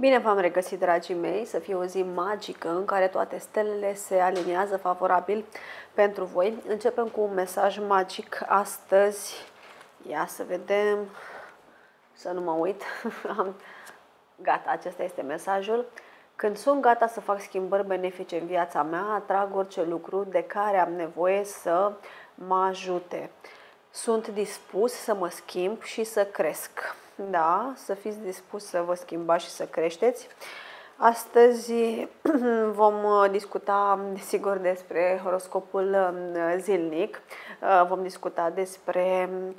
Bine v-am regăsit, dragii mei, să fie o zi magică în care toate stelele se aliniază favorabil pentru voi. Începem cu un mesaj magic astăzi. Ia să vedem, să nu mă uit. Gata, acesta este mesajul. Când sunt gata să fac schimbări benefice în viața mea, atrag orice lucru de care am nevoie să mă ajute. Sunt dispus să mă schimb și să cresc. Da, să fiți dispus să vă schimbați și să creșteți. Astăzi vom discuta, sigur, despre horoscopul um, zilnic. Uh, vom discuta despre um,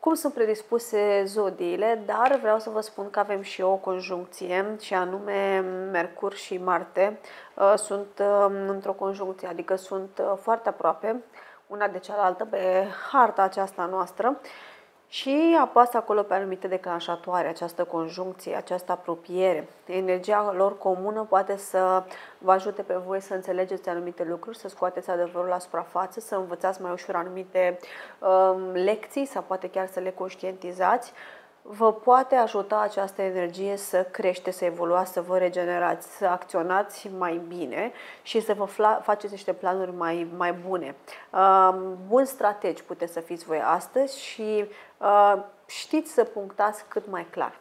cum sunt predispuse zodiile, dar vreau să vă spun că avem și o conjuncție, și anume Mercur și Marte uh, sunt um, într-o conjuncție, adică sunt uh, foarte aproape una de cealaltă pe harta aceasta noastră și apasă acolo pe anumite declanșatoare, această conjuncție, această apropiere. Energia lor comună poate să vă ajute pe voi să înțelegeți anumite lucruri, să scoateți adevărul la suprafață, să învățați mai ușor anumite um, lecții sau poate chiar să le conștientizați vă poate ajuta această energie să crește, să evoluați, să vă regenerați, să acționați mai bine și să vă faceți niște planuri mai, mai bune. Uh, bun strategi puteți să fiți voi astăzi și uh, știți să punctați cât mai clar.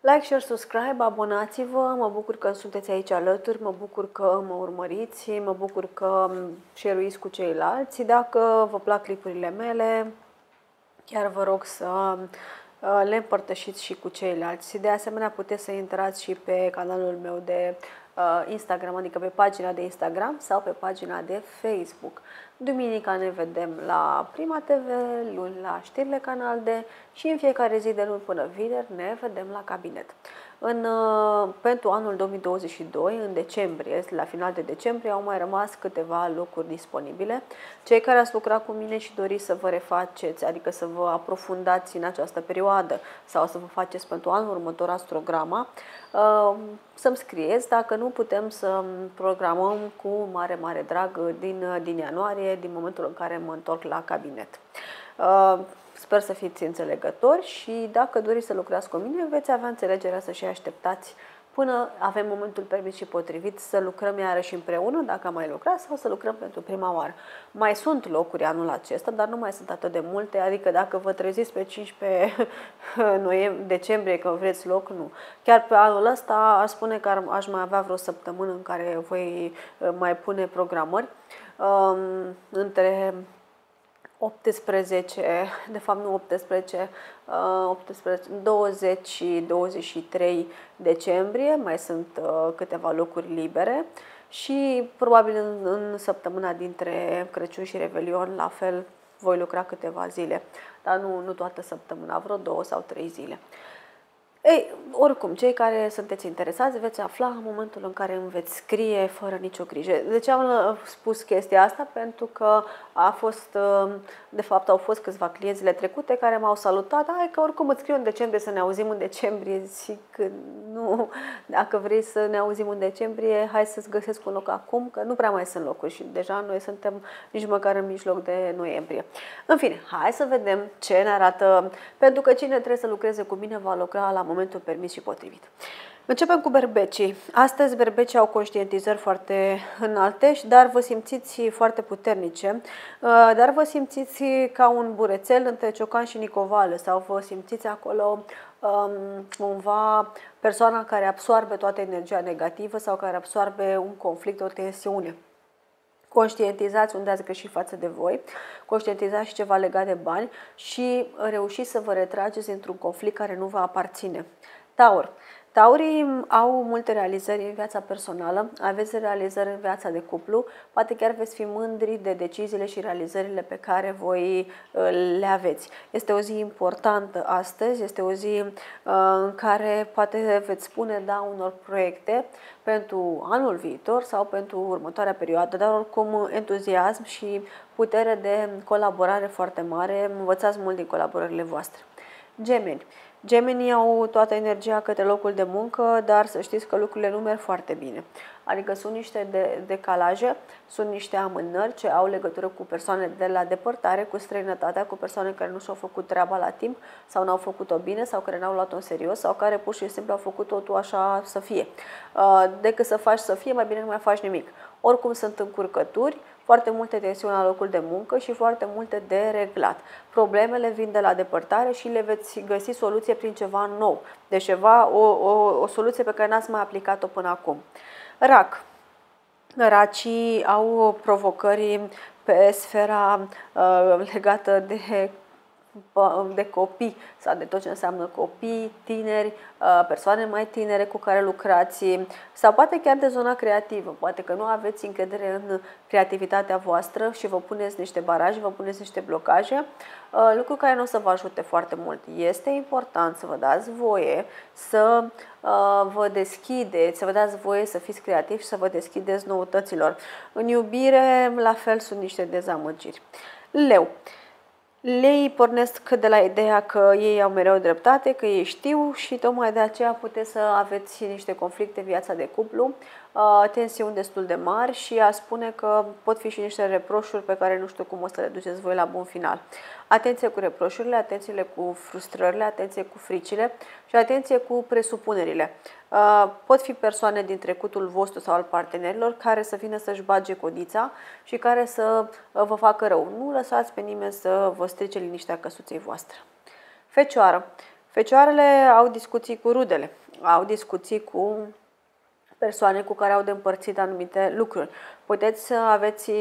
Like, share, subscribe, abonați-vă, mă bucur că sunteți aici alături, mă bucur că mă urmăriți, mă bucur că share cu ceilalți. Dacă vă plac clipurile mele, chiar vă rog să Uh, le împărtășiți și cu ceilalți. De asemenea, puteți să intrați și pe canalul meu de uh, Instagram, adică pe pagina de Instagram sau pe pagina de Facebook. Duminica ne vedem la Prima TV, luni la știrile Canal D și în fiecare zi de luni până vineri ne vedem la cabinet. În, uh, pentru anul 2022, în decembrie, la final de decembrie, au mai rămas câteva locuri disponibile. Cei care ați lucrat cu mine și doriți să vă refaceți, adică să vă aprofundați în această perioadă sau să vă faceți pentru anul următor astrograma, uh, să-mi scrieți. Dacă nu, putem să programăm cu mare, mare drag din, din ianuarie, din momentul în care mă întorc la cabinet. Uh, Sper să fiți înțelegători și dacă doriți să lucrați cu mine, veți avea înțelegerea să și așteptați până avem momentul permis și potrivit să lucrăm iarăși împreună, dacă am mai lucrat, sau să lucrăm pentru prima oară. Mai sunt locuri anul acesta, dar nu mai sunt atât de multe, adică dacă vă treziți pe 15 noiembrie, decembrie că vreți loc, nu. Chiar pe anul ăsta aș spune că aș mai avea vreo săptămână în care voi uh, mai pune programări. Um, între 18, de fapt nu 18, 18 20 și 23 decembrie, mai sunt uh, câteva locuri libere și probabil în, în săptămâna dintre Crăciun și Revelion, la fel, voi lucra câteva zile, dar nu, nu toată săptămâna, vreo două sau trei zile. Ei, oricum, cei care sunteți interesați veți afla în momentul în care îmi veți scrie fără nicio grijă. De ce am uh, spus chestia asta? Pentru că a fost, uh, de fapt, au fost câțiva clienți zile trecute care m-au salutat. Hai că oricum îți scriu în decembrie să ne auzim în decembrie. Zic că nu, dacă vrei să ne auzim în decembrie, hai să-ți găsesc un loc acum, că nu prea mai sunt locuri și deja noi suntem nici măcar în mijloc de noiembrie. În fine, hai să vedem ce ne arată, pentru că cine trebuie să lucreze cu mine va lucra la momentul permis și potrivit. Începem cu berbecii. Astăzi berbecii au conștientizări foarte înalte, dar vă simțiți foarte puternice, uh, dar vă simțiți ca un burețel între Ciocan și Nicovală sau vă simțiți acolo um, cumva persoana care absorbe toată energia negativă sau care absorbe un conflict, o tensiune. Conștientizați unde ați greșit față de voi, conștientizați și ceva legat de bani și reușiți să vă retrageți într-un conflict care nu vă aparține. Taur. Taurii au multe realizări în viața personală, aveți realizări în viața de cuplu, poate chiar veți fi mândri de deciziile și realizările pe care voi uh, le aveți. Este o zi importantă astăzi, este o zi uh, în care poate veți spune da unor proiecte pentru anul viitor sau pentru următoarea perioadă, dar oricum entuziasm și putere de colaborare foarte mare, învățați mult din colaborările voastre. Gemeni. Gemenii au toată energia către locul de muncă, dar să știți că lucrurile nu merg foarte bine. Adică sunt niște de, decalaje, sunt niște amânări ce au legătură cu persoane de la depărtare, cu străinătatea, cu persoane care nu și-au făcut treaba la timp sau n-au făcut-o bine sau care n-au luat-o în serios sau care pur și simplu au făcut totul așa să fie. Uh, decât să faci să fie, mai bine nu mai faci nimic. Oricum sunt încurcături, foarte multe tensiuni la locul de muncă și foarte multe de reglat. Problemele vin de la depărtare și le veți găsi soluție prin ceva nou, de ceva, o, o, o soluție pe care n-ați mai aplicat-o până acum. Rac. Racii au provocări pe sfera uh, legată de de copii sau de tot ce înseamnă copii, tineri, uh, persoane mai tinere cu care lucrați sau poate chiar de zona creativă. Poate că nu aveți încredere în creativitatea voastră și vă puneți niște baraje, vă puneți niște blocaje, uh, lucru care nu o să vă ajute foarte mult. Este important să vă dați voie să uh, vă deschideți, să vă dați voie să fiți creativi și să vă deschideți noutăților. În iubire, la fel, sunt niște dezamăgiri. Leu. Lei pornesc de la ideea că ei au mereu dreptate, că ei știu și tocmai de aceea puteți să aveți niște conflicte viața de cuplu, uh, tensiuni destul de mari și a spune că pot fi și niște reproșuri pe care nu știu cum o să le duceți voi la bun final. Atenție cu reproșurile, atenție cu frustrările, atenție cu fricile și atenție cu presupunerile. Uh, pot fi persoane din trecutul vostru sau al partenerilor care să vină să-și bage codița și care să uh, vă facă rău. Nu lăsați pe nimeni să vă strice liniștea căsuței voastre. Fecioară. Fecioarele au discuții cu rudele, au discuții cu persoane cu care au de împărțit anumite lucruri. Puteți să aveți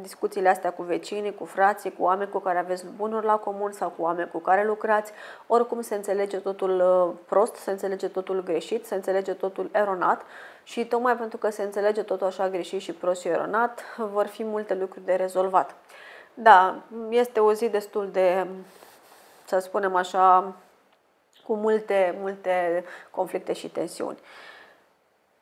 discuțiile astea cu vecinii, cu frații, cu oameni cu care aveți bunuri la comun sau cu oameni cu care lucrați. Oricum se înțelege totul uh, prost, se înțelege totul greșit, se înțelege totul eronat și tocmai pentru că se înțelege totul așa greșit și prost și eronat, vor fi multe lucruri de rezolvat. Da, este o zi destul de, să spunem așa, cu multe, multe conflicte și tensiuni.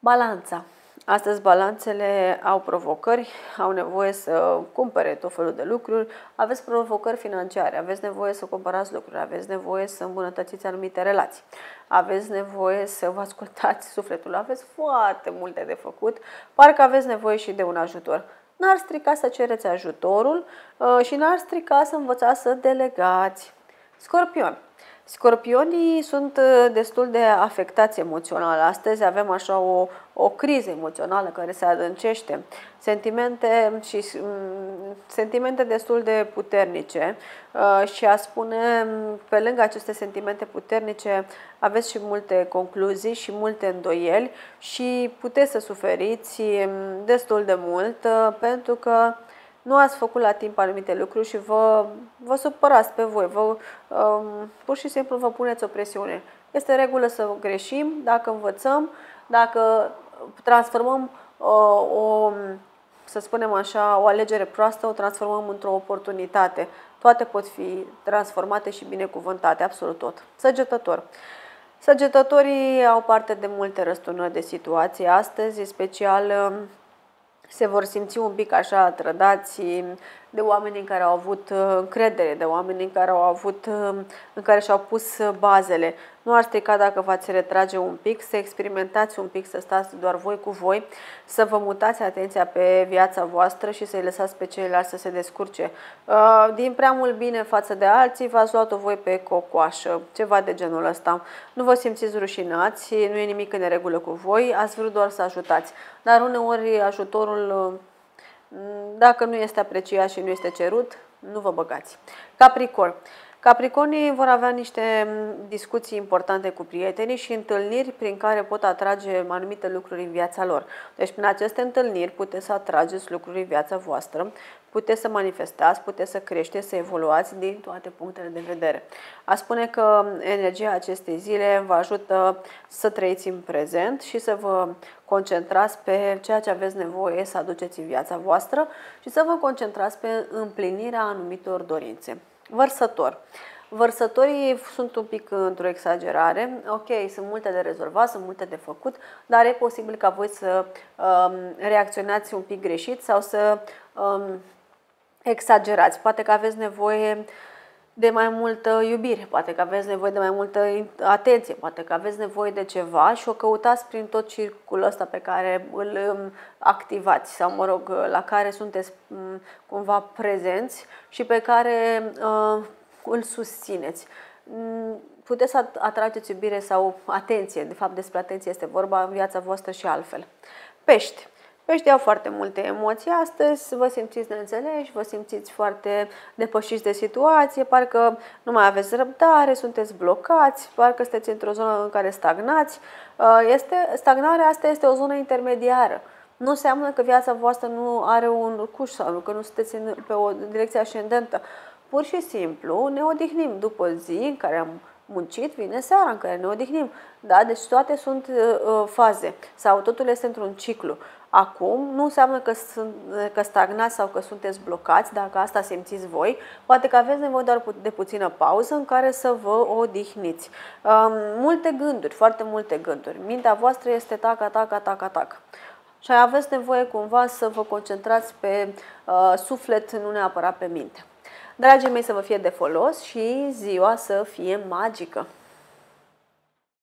Balanța. Astăzi balanțele au provocări, au nevoie să cumpere tot felul de lucruri, aveți provocări financiare, aveți nevoie să cumpărați lucruri, aveți nevoie să îmbunătățiți anumite relații, aveți nevoie să vă ascultați sufletul, aveți foarte multe de făcut, parcă aveți nevoie și de un ajutor. N-ar strica să cereți ajutorul uh, și n-ar strica să învățați să delegați. Scorpion. Scorpionii sunt uh, destul de afectați emoțional. Astăzi avem așa o, o criză emoțională care se adâncește. Sentimente și mm, sentimente destul de puternice uh, și a spune, mm, pe lângă aceste sentimente puternice, aveți și multe concluzii și multe îndoieli și puteți să suferiți mm, destul de mult uh, pentru că nu ați făcut la timp anumite lucruri și vă, vă supărați pe voi, vă, um, pur și simplu vă puneți o presiune. Este regulă să greșim, dacă învățăm, dacă transformăm uh, o, să spunem așa, o alegere proastă, o transformăm într-o oportunitate. Toate pot fi transformate și binecuvântate, absolut tot. Săgetător. Săgetătorii au parte de multe răsturnări de situații astăzi, special um, se vor simți un pic așa trădați de oameni în care au avut uh, încredere, de oameni în care au avut, uh, în care și-au pus uh, bazele. Nu ar strica dacă v-ați retrage un pic, să experimentați un pic, să stați doar voi cu voi, să vă mutați atenția pe viața voastră și să-i lăsați pe ceilalți să se descurce. Din prea mult bine față de alții, v-ați luat-o voi pe cocoașă, ceva de genul ăsta. Nu vă simțiți rușinați, nu e nimic în neregulă cu voi, ați vrut doar să ajutați. Dar uneori ajutorul dacă nu este apreciat și nu este cerut, nu vă băgați. Capricorn. Capricornii vor avea niște discuții importante cu prietenii și întâlniri prin care pot atrage anumite lucruri în viața lor. Deci prin aceste întâlniri puteți să atrageți lucruri în viața voastră, puteți să manifestați, puteți să creșteți, să evoluați din toate punctele de vedere. A spune că energia acestei zile vă ajută să trăiți în prezent și să vă concentrați pe ceea ce aveți nevoie să aduceți în viața voastră și să vă concentrați pe împlinirea anumitor dorințe. Vărsător. Vărsătorii sunt un pic într-o exagerare. Ok, sunt multe de rezolvat, sunt multe de făcut, dar e posibil ca voi să um, reacționați un pic greșit sau să um, exagerați. Poate că aveți nevoie de mai multă iubire, poate că aveți nevoie de mai multă atenție, poate că aveți nevoie de ceva și o căutați prin tot circulul ăsta pe care îl um, activați sau, mă rog, la care sunteți um, cumva prezenți și pe care uh, îl susțineți. Mm, puteți să atrageți iubire sau atenție, de fapt despre atenție este vorba în viața voastră și altfel. Pești. Peștii au foarte multe emoții astăzi, vă simțiți neînțeleși, vă simțiți foarte depășiți de situație, parcă nu mai aveți răbdare, sunteți blocați, parcă sunteți într-o zonă în care stagnați. Uh, este, stagnarea asta este o zonă intermediară. Nu înseamnă că viața voastră nu are un cuș sau că nu sunteți în, pe o direcție ascendentă. Pur și simplu ne odihnim după zi în care am muncit, vine seara în care ne odihnim. Da? Deci toate sunt uh, uh faze sau totul este într-un ciclu. Acum nu înseamnă că, sunt, că stagnați sau că sunteți blocați, dacă asta simțiți voi. Poate că aveți nevoie doar de puțină pauză în care să vă odihniți. Um, multe gânduri, foarte multe gânduri. Mintea voastră este taca, taca, taca, taca. Și aveți nevoie cumva să vă concentrați pe uh, suflet, nu neapărat pe minte. Dragii mei, să vă fie de folos și ziua să fie magică!